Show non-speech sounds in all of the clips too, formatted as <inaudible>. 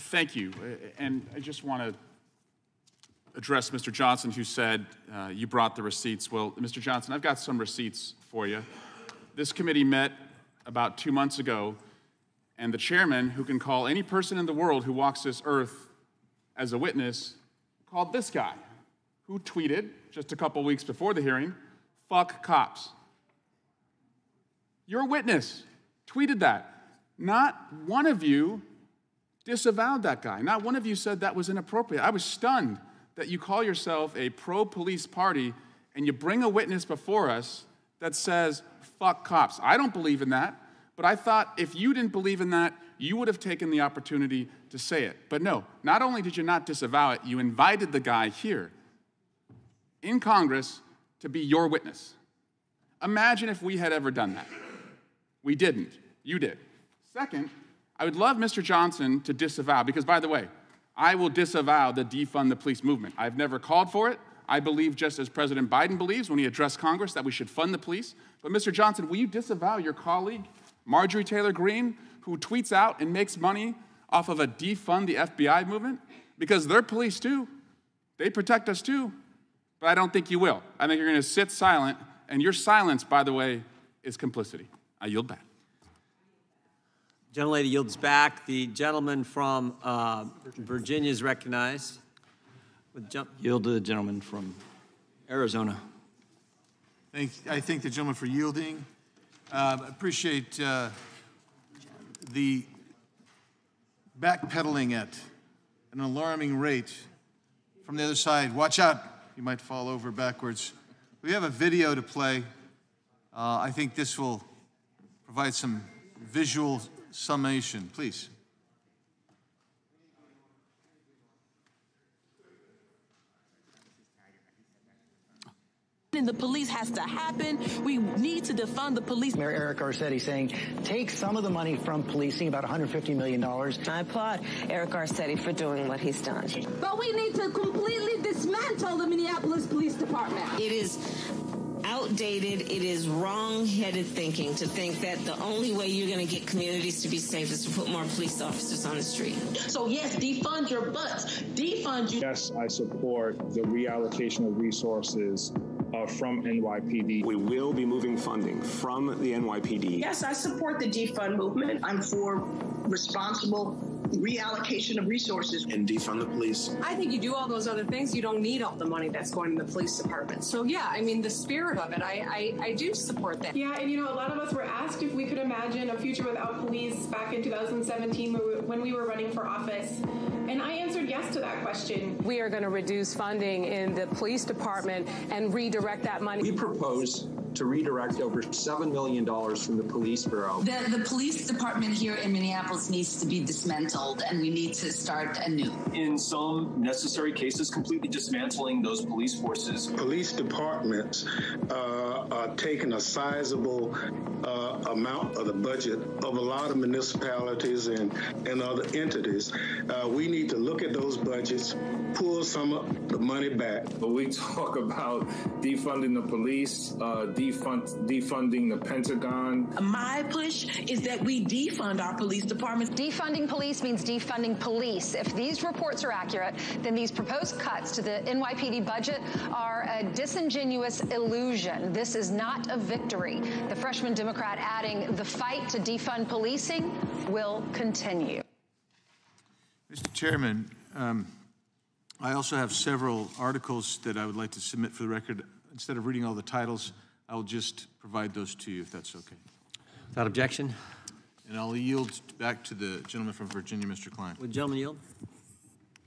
Thank you. Uh, And I just want to address Mr. Johnson, who said uh, you brought the receipts. Well, Mr. Johnson, I've got some receipts for you. This committee met about two months ago, and the chairman, who can call any person in the world who walks this earth as a witness, called this guy, who tweeted just a couple weeks before the hearing, fuck cops. Your witness tweeted that. Not one of you disavowed that guy. Not one of you said that was inappropriate. I was stunned that you call yourself a pro police party and you bring a witness before us that says, fuck cops. I don't believe in that, but I thought if you didn't believe in that, you would have taken the opportunity to say it. But no, not only did you not disavow it, you invited the guy here in Congress to be your witness. Imagine if we had ever done that. We didn't. You did. Second, I would love Mr. Johnson to disavow, because by the way, I will disavow the defund the police movement. I've never called for it. I believe, just as President Biden believes when he addressed Congress, that we should fund the police. But Mr. Johnson, will you disavow your colleague, Marjorie Taylor Greene, who tweets out and makes money off of a defund the FBI movement? Because they're police too. They protect us too. But I don't think you will. I think you're going to sit silent, and your silence, by the way, is complicity. I yield back. Gentlelady yields back. The gentleman from uh, Virginia is recognized. With jump- Yield to the gentleman from Arizona. Thank, I thank the gentleman for yielding. Uh, Appreciate uh, the backpedaling at an alarming rate from the other side. Watch out, you might fall over backwards. We have a video to play. Uh, I think this will provide some visual summation. Please. And the police has to happen. We need to defund the police. Mayor Eric Garcetti saying take some of the money from policing, about $150 million. I applaud Eric Garcetti for doing what he's done. But we need to completely dismantle the Minneapolis Police Department. It is outdated, it is wrong headed thinking to think that the only way you're going to get communities to be safe is to put more police officers on the street. So, yes, defund your butts. Defund you. Yes, I support the reallocation of resources uh, from NYPD. We will be moving funding from the NYPD. Yes, I support the defund movement. I'm for responsible reallocation of resources and defund the police. I think you do all those other things, you don't need all the money that's going to the police department. So yeah, I mean the spirit of it, I, I, I do support that. Yeah, and you know, a lot of us were asked if we could imagine a future without police back in 2017 when we were running for office. And I answered yes to that question. We are going to reduce funding in the police department and redirect that money. We propose to redirect over $7 million from the police bureau. The, the police department here in Minneapolis needs to be dismantled and we need to start anew. In some necessary cases, completely dismantling those police forces. Police departments uh, are taking a sizable uh, amount of the budget of a lot of municipalities and, and other entities. Uh, we need to look at those budgets, pull some of the money back. But we <laughs> talk about defunding the police, uh, defund, defunding the Pentagon. My push is that we defund our police departments. Defunding police means defunding police. If these reports are accurate, then these proposed cuts to the NYPD budget are a disingenuous illusion. This is not a victory. The freshman Democrat adding the fight to defund policing will continue. Mr. Chairman, um, I also have several articles that I would like to submit for the record. Instead of reading all the titles, I'll just provide those to you if that's okay. Without objection. And I'll yield back to the gentleman from Virginia, Mr. Cline. Would gentleman yield?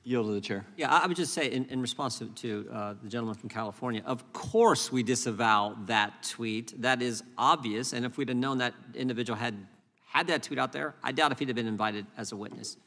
Yield to the chair. Yeah, I, would just say in, in response to, to uh, the gentleman from California, of course we disavow that tweet. That is obvious. And if we'd have known that individual had had that tweet out there, I doubt if he'd have been invited as a witness.